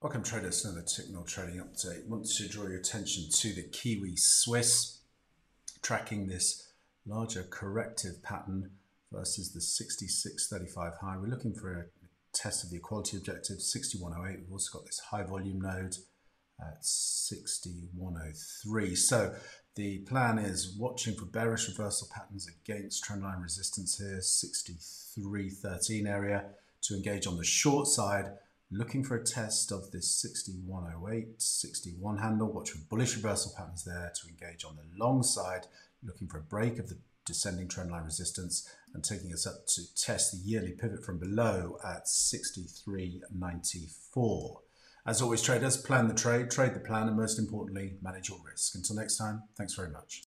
Welcome traders another Tickmill trading update. want to draw your attention to the Kiwi Swiss tracking this larger corrective pattern versus the 66.35 high. We're looking for a test of the equality objective 6108. We've also got this high volume node at 6103. So the plan is watching for bearish reversal patterns against trendline resistance here 6313 area to engage on the short side looking for a test of this 6108, 61 handle, watch for bullish reversal patterns there to engage on the long side, looking for a break of the descending trendline resistance and taking us up to test the yearly pivot from below at 63.94. As always, traders, plan the trade, trade the plan, and most importantly, manage your risk. Until next time, thanks very much.